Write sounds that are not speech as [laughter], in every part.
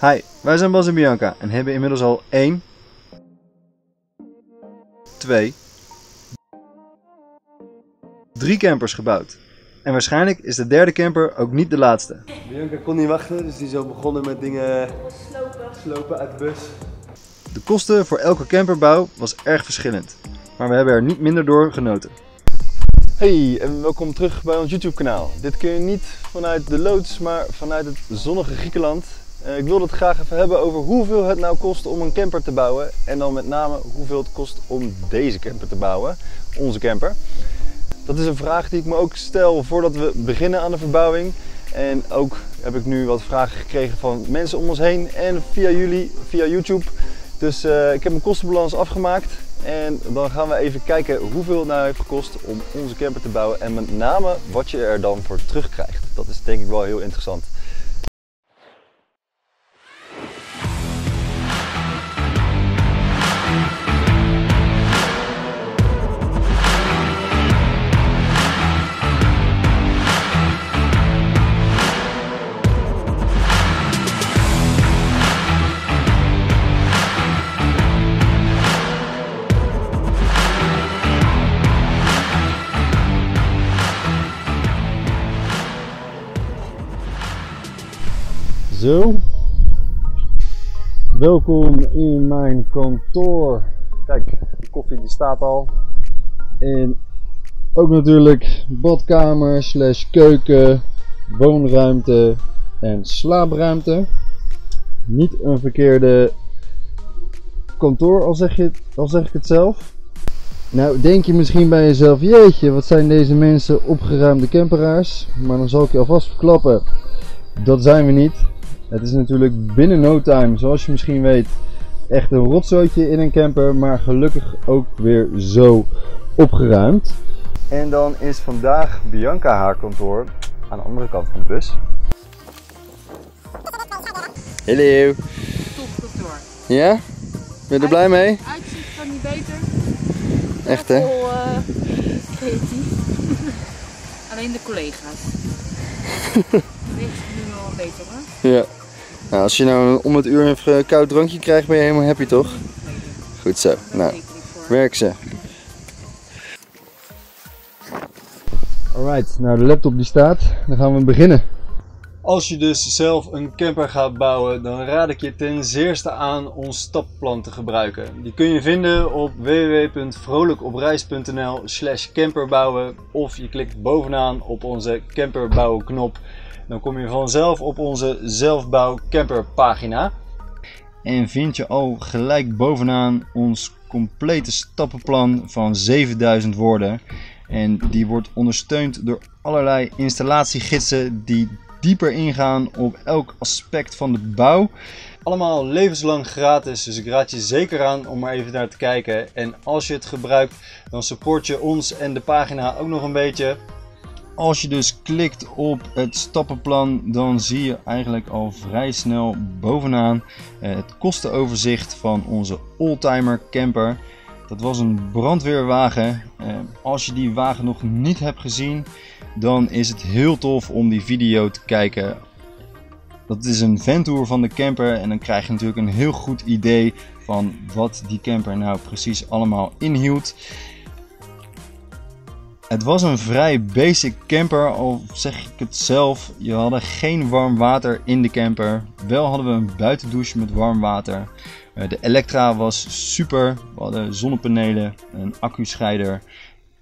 Hi, wij zijn Bas en Bianca en hebben inmiddels al 1, 2, 3 campers gebouwd. En waarschijnlijk is de derde camper ook niet de laatste. Bianca kon niet wachten, dus die is al begonnen met dingen slopen uit de bus. De kosten voor elke camperbouw was erg verschillend, maar we hebben er niet minder door genoten. Hey en welkom terug bij ons YouTube kanaal. Dit keer niet vanuit de loods, maar vanuit het zonnige Griekenland. Eh, ik wilde het graag even hebben over hoeveel het nou kost om een camper te bouwen. En dan met name hoeveel het kost om deze camper te bouwen, onze camper. Dat is een vraag die ik me ook stel voordat we beginnen aan de verbouwing. En ook heb ik nu wat vragen gekregen van mensen om ons heen en via jullie, via YouTube. Dus uh, ik heb een kostenbalans afgemaakt. En dan gaan we even kijken hoeveel het nou heeft gekost om onze camper te bouwen. En met name wat je er dan voor terugkrijgt. Dat is denk ik wel heel interessant. Zo. Welkom in mijn kantoor. Kijk, de koffie die staat al. En ook natuurlijk badkamer slash keuken, woonruimte en slaapruimte. Niet een verkeerde kantoor, al zeg, je al zeg ik het zelf. Nou, denk je misschien bij jezelf, jeetje, wat zijn deze mensen opgeruimde camperaars. Maar dan zal ik je alvast verklappen, dat zijn we niet. Het is natuurlijk binnen no time, zoals je misschien weet, echt een rotzootje in een camper, maar gelukkig ook weer zo opgeruimd. En dan is vandaag Bianca haar kantoor aan de andere kant van de bus. Hallo. Top kantoor. Ja? Ben je er blij mee? Uitzicht kan niet beter. Echt hè? Uh, creatief. [laughs] Alleen de collega's. [laughs] Weet je nu wel wat beter hoor. Ja. Nou, als je nou om het uur een eh, koud drankje krijgt, ben je helemaal happy toch? Goed zo. Nou, werk ze. Alright, nou de laptop die staat. Dan gaan we beginnen. Als je dus zelf een camper gaat bouwen, dan raad ik je ten zeerste aan ons stappenplan te gebruiken. Die kun je vinden op www.vrolijkopreis.nl slash camperbouwen of je klikt bovenaan op onze camperbouwen knop. Dan kom je vanzelf op onze zelfbouw camper pagina. En vind je al gelijk bovenaan ons complete stappenplan van 7000 woorden. En die wordt ondersteund door allerlei installatiegidsen die dieper ingaan op elk aspect van de bouw. Allemaal levenslang gratis, dus ik raad je zeker aan om maar even naar te kijken. En als je het gebruikt, dan support je ons en de pagina ook nog een beetje. Als je dus klikt op het stappenplan, dan zie je eigenlijk al vrij snel bovenaan eh, het kostenoverzicht van onze oldtimer camper. Dat was een brandweerwagen. Eh, als je die wagen nog niet hebt gezien, dan is het heel tof om die video te kijken. Dat is een ventour van de camper en dan krijg je natuurlijk een heel goed idee van wat die camper nou precies allemaal inhield. Het was een vrij basic camper, al zeg ik het zelf. Je hadden geen warm water in de camper. Wel hadden we een buitendouche met warm water. Eh, de Elektra was super. We hadden zonnepanelen, een accuscheider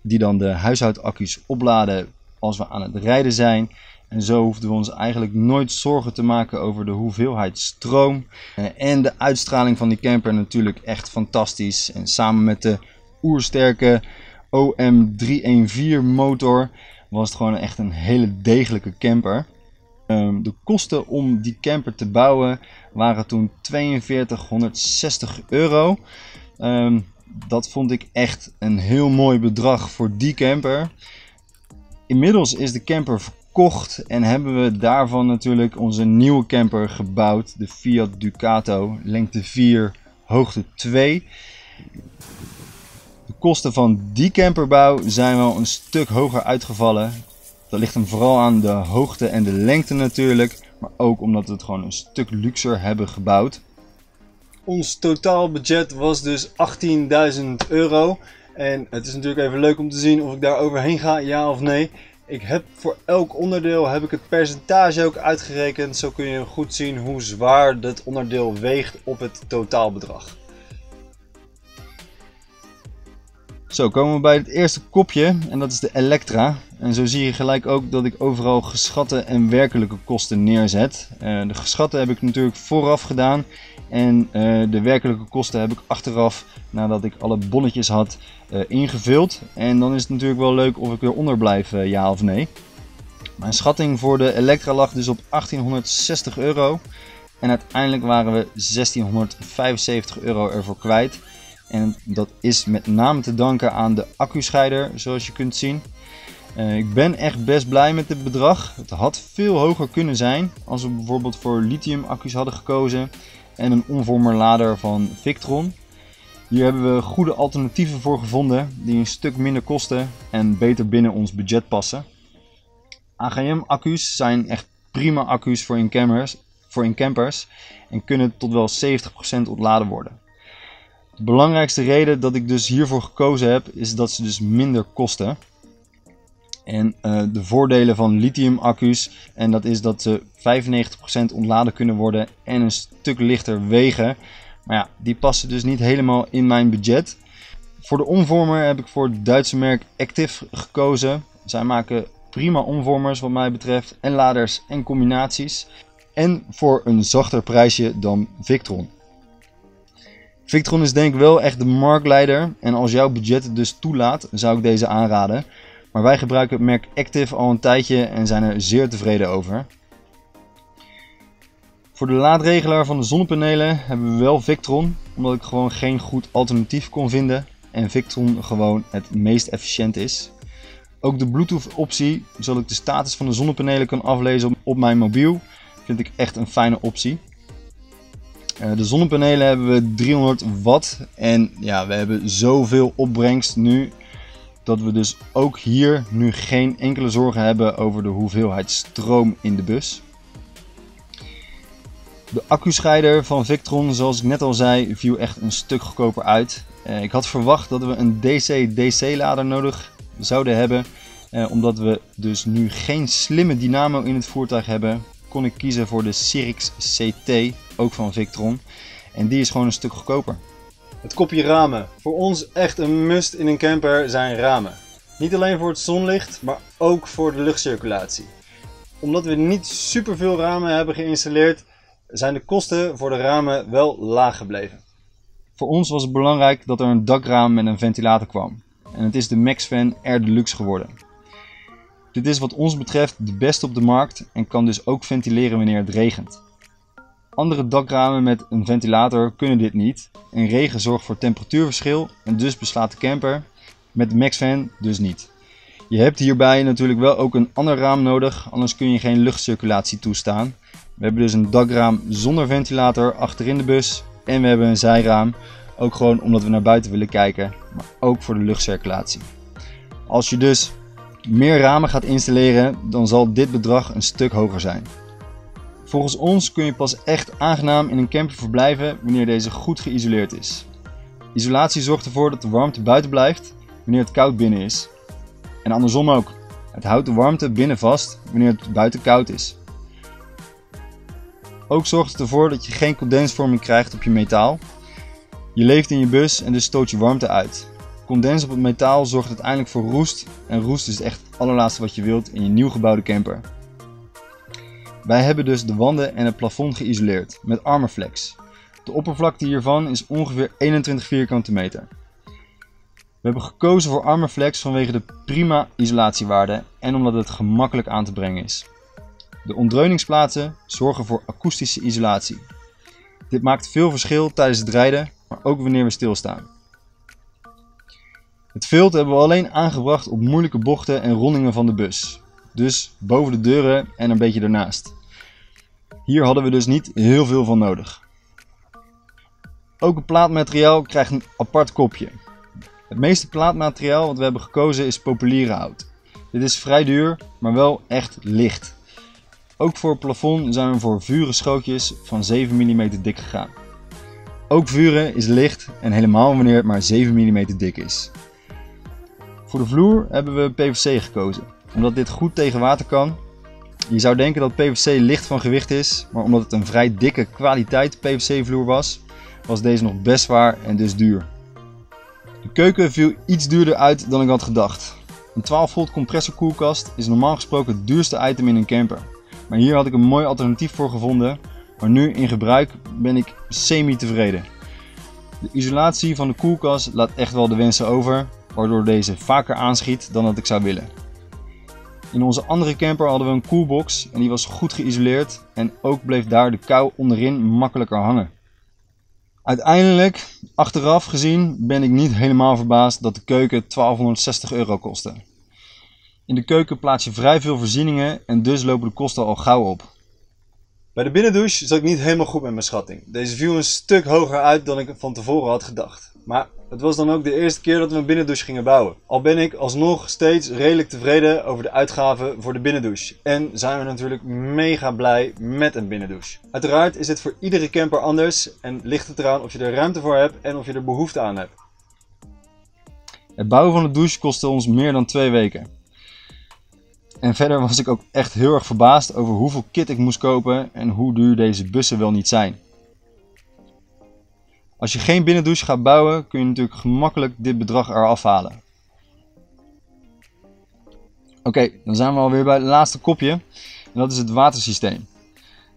die dan de huishoudaccu's opladen als we aan het rijden zijn. En zo hoefden we ons eigenlijk nooit zorgen te maken over de hoeveelheid stroom. Eh, en de uitstraling van die camper natuurlijk echt fantastisch. En samen met de oersterke OM314 motor was het gewoon echt een hele degelijke camper. Um, de kosten om die camper te bouwen waren toen 4260 euro. Um, dat vond ik echt een heel mooi bedrag voor die camper. Inmiddels is de camper verkocht en hebben we daarvan natuurlijk onze nieuwe camper gebouwd. De Fiat Ducato, lengte 4, hoogte 2 kosten van die camperbouw zijn wel een stuk hoger uitgevallen. Dat ligt hem vooral aan de hoogte en de lengte natuurlijk. maar ook omdat we het gewoon een stuk luxer hebben gebouwd. Ons totaalbudget was dus 18.000 euro. En het is natuurlijk even leuk om te zien of ik daar overheen ga, ja of nee. Ik heb voor elk onderdeel heb ik het percentage ook uitgerekend. Zo kun je goed zien hoe zwaar dit onderdeel weegt op het totaalbedrag. Zo komen we bij het eerste kopje en dat is de Elektra. En zo zie je gelijk ook dat ik overal geschatte en werkelijke kosten neerzet. Uh, de geschatte heb ik natuurlijk vooraf gedaan en uh, de werkelijke kosten heb ik achteraf nadat ik alle bonnetjes had uh, ingevuld. En dan is het natuurlijk wel leuk of ik eronder blijf, ja of nee. Mijn schatting voor de Elektra lag dus op 1860 euro. En uiteindelijk waren we 1675 euro ervoor kwijt. En dat is met name te danken aan de accuscheider, zoals je kunt zien. Uh, ik ben echt best blij met dit bedrag. Het had veel hoger kunnen zijn als we bijvoorbeeld voor lithium accu's hadden gekozen en een onvormer lader van Victron. Hier hebben we goede alternatieven voor gevonden die een stuk minder kosten en beter binnen ons budget passen. AGM accu's zijn echt prima accu's voor in campers, voor in campers en kunnen tot wel 70% ontladen worden. De belangrijkste reden dat ik dus hiervoor gekozen heb, is dat ze dus minder kosten. En uh, de voordelen van lithium accu's, en dat is dat ze 95% ontladen kunnen worden en een stuk lichter wegen. Maar ja, die passen dus niet helemaal in mijn budget. Voor de omvormer heb ik voor het Duitse merk Active gekozen. Zij maken prima omvormers wat mij betreft en laders en combinaties. En voor een zachter prijsje dan Victron. Victron is denk ik wel echt de marktleider en als jouw budget het dus toelaat, zou ik deze aanraden. Maar wij gebruiken het merk Active al een tijdje en zijn er zeer tevreden over. Voor de laadregelaar van de zonnepanelen hebben we wel Victron, omdat ik gewoon geen goed alternatief kon vinden en Victron gewoon het meest efficiënt is. Ook de Bluetooth optie, zodat ik de status van de zonnepanelen kan aflezen op mijn mobiel, vind ik echt een fijne optie. Uh, de zonnepanelen hebben we 300 watt en ja, we hebben zoveel opbrengst nu dat we dus ook hier nu geen enkele zorgen hebben over de hoeveelheid stroom in de bus. De accuscheider van Victron, zoals ik net al zei, viel echt een stuk goedkoper uit. Uh, ik had verwacht dat we een DC-DC lader nodig zouden hebben, uh, omdat we dus nu geen slimme dynamo in het voertuig hebben kon ik kiezen voor de Sirix CT, ook van Victron. En die is gewoon een stuk goedkoper. Het kopje ramen. Voor ons echt een must in een camper zijn ramen. Niet alleen voor het zonlicht, maar ook voor de luchtcirculatie. Omdat we niet superveel ramen hebben geïnstalleerd, zijn de kosten voor de ramen wel laag gebleven. Voor ons was het belangrijk dat er een dakraam met een ventilator kwam. En het is de MaxFan Air Deluxe geworden. Dit is wat ons betreft de beste op de markt en kan dus ook ventileren wanneer het regent. Andere dakramen met een ventilator kunnen dit niet en regen zorgt voor temperatuurverschil en dus beslaat de camper, met de MaxFan dus niet. Je hebt hierbij natuurlijk wel ook een ander raam nodig, anders kun je geen luchtcirculatie toestaan. We hebben dus een dakraam zonder ventilator achterin de bus en we hebben een zijraam, ook gewoon omdat we naar buiten willen kijken, maar ook voor de luchtcirculatie. Als je dus meer ramen gaat installeren, dan zal dit bedrag een stuk hoger zijn. Volgens ons kun je pas echt aangenaam in een camper verblijven wanneer deze goed geïsoleerd is. Isolatie zorgt ervoor dat de warmte buiten blijft wanneer het koud binnen is. En andersom ook. Het houdt de warmte binnen vast wanneer het buiten koud is. Ook zorgt het ervoor dat je geen condensvorming krijgt op je metaal. Je leeft in je bus en dus stoot je warmte uit. Condens op het metaal zorgt uiteindelijk voor roest en roest is echt het allerlaatste wat je wilt in je nieuw gebouwde camper. Wij hebben dus de wanden en het plafond geïsoleerd met Armorflex. De oppervlakte hiervan is ongeveer 21 vierkante meter. We hebben gekozen voor Armorflex vanwege de prima isolatiewaarde en omdat het gemakkelijk aan te brengen is. De ontdreuningsplaatsen zorgen voor akoestische isolatie. Dit maakt veel verschil tijdens het rijden, maar ook wanneer we stilstaan. Het vilt hebben we alleen aangebracht op moeilijke bochten en rondingen van de bus. Dus boven de deuren en een beetje ernaast. Hier hadden we dus niet heel veel van nodig. Ook het plaatmateriaal krijgt een apart kopje. Het meeste plaatmateriaal wat we hebben gekozen is populierenhout. Dit is vrij duur, maar wel echt licht. Ook voor het plafond zijn we voor vuren schootjes van 7 mm dik gegaan. Ook vuren is licht en helemaal wanneer het maar 7 mm dik is. Voor de vloer hebben we PVC gekozen, omdat dit goed tegen water kan. Je zou denken dat PVC licht van gewicht is, maar omdat het een vrij dikke kwaliteit PVC vloer was, was deze nog best zwaar en dus duur. De keuken viel iets duurder uit dan ik had gedacht. Een 12 volt compressorkoelkast is normaal gesproken het duurste item in een camper. Maar hier had ik een mooi alternatief voor gevonden, maar nu in gebruik ben ik semi tevreden. De isolatie van de koelkast laat echt wel de wensen over, waardoor deze vaker aanschiet dan dat ik zou willen. In onze andere camper hadden we een koelbox en die was goed geïsoleerd en ook bleef daar de kou onderin makkelijker hangen. Uiteindelijk, achteraf gezien, ben ik niet helemaal verbaasd dat de keuken 1260 euro kostte. In de keuken plaats je vrij veel voorzieningen en dus lopen de kosten al gauw op. Bij de binnendouche zat ik niet helemaal goed met mijn schatting. Deze viel een stuk hoger uit dan ik van tevoren had gedacht. Maar het was dan ook de eerste keer dat we een binnendouche gingen bouwen. Al ben ik alsnog steeds redelijk tevreden over de uitgaven voor de binnendouche. En zijn we natuurlijk mega blij met een binnendouche. Uiteraard is dit voor iedere camper anders en ligt het eraan of je er ruimte voor hebt en of je er behoefte aan hebt. Het bouwen van de douche kostte ons meer dan twee weken. En verder was ik ook echt heel erg verbaasd over hoeveel kit ik moest kopen en hoe duur deze bussen wel niet zijn. Als je geen binnendouche gaat bouwen, kun je natuurlijk gemakkelijk dit bedrag eraf halen. Oké, dan zijn we alweer bij het laatste kopje. En dat is het watersysteem.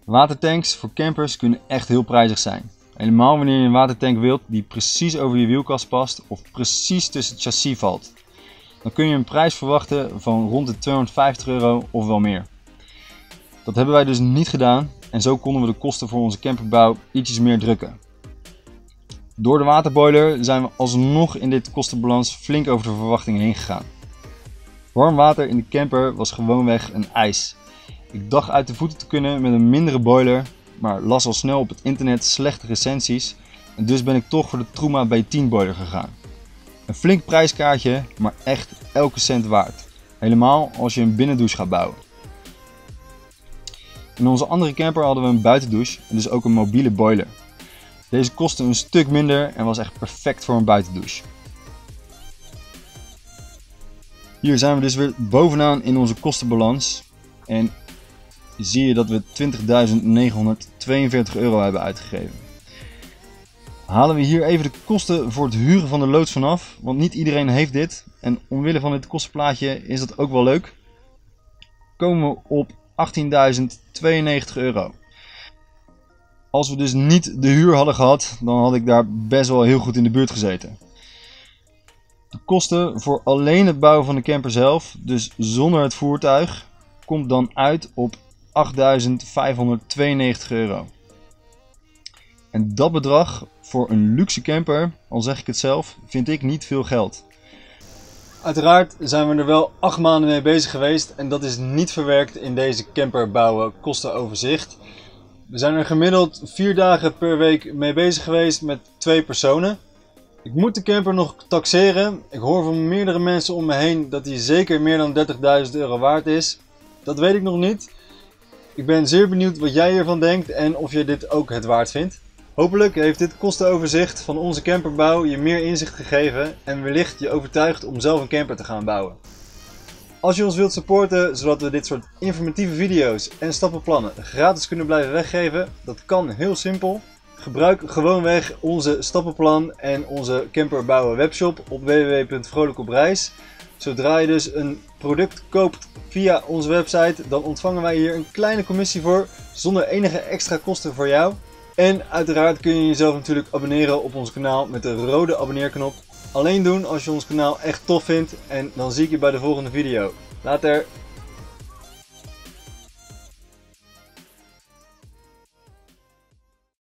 Watertanks voor campers kunnen echt heel prijzig zijn. Helemaal wanneer je een watertank wilt die precies over je wielkast past of precies tussen het chassis valt. Dan kun je een prijs verwachten van rond de 250 euro of wel meer. Dat hebben wij dus niet gedaan en zo konden we de kosten voor onze camperbouw ietsjes meer drukken. Door de waterboiler zijn we alsnog in dit kostenbalans flink over de verwachtingen heen gegaan. Warm water in de camper was gewoonweg een ijs. Ik dacht uit de voeten te kunnen met een mindere boiler, maar las al snel op het internet slechte recensies en dus ben ik toch voor de Truma B10 boiler gegaan. Een flink prijskaartje, maar echt elke cent waard. Helemaal als je een binnendouche gaat bouwen. In onze andere camper hadden we een buitendouche en dus ook een mobiele boiler. Deze kostte een stuk minder en was echt perfect voor een buitendouche. Hier zijn we dus weer bovenaan in onze kostenbalans. En zie je dat we 20.942 euro hebben uitgegeven. Halen we hier even de kosten voor het huren van de loods vanaf, want niet iedereen heeft dit. En omwille van dit kostenplaatje is dat ook wel leuk. Komen we op 18.092 euro. Als we dus niet de huur hadden gehad, dan had ik daar best wel heel goed in de buurt gezeten. De kosten voor alleen het bouwen van de camper zelf, dus zonder het voertuig, komt dan uit op 8.592 euro. En dat bedrag voor een luxe camper, al zeg ik het zelf, vind ik niet veel geld. Uiteraard zijn we er wel acht maanden mee bezig geweest en dat is niet verwerkt in deze camper bouwen kostenoverzicht. We zijn er gemiddeld vier dagen per week mee bezig geweest met twee personen. Ik moet de camper nog taxeren. Ik hoor van meerdere mensen om me heen dat die zeker meer dan 30.000 euro waard is. Dat weet ik nog niet. Ik ben zeer benieuwd wat jij hiervan denkt en of je dit ook het waard vindt. Hopelijk heeft dit kostenoverzicht van onze camperbouw je meer inzicht gegeven en wellicht je overtuigd om zelf een camper te gaan bouwen. Als je ons wilt supporten zodat we dit soort informatieve video's en stappenplannen gratis kunnen blijven weggeven, dat kan heel simpel. Gebruik gewoonweg onze stappenplan en onze camperbouwen webshop op www.vrolijkopreis. Zodra je dus een product koopt via onze website, dan ontvangen wij hier een kleine commissie voor, zonder enige extra kosten voor jou. En uiteraard kun je jezelf natuurlijk abonneren op ons kanaal met de rode abonneerknop. Alleen doen als je ons kanaal echt tof vindt en dan zie ik je bij de volgende video. Later!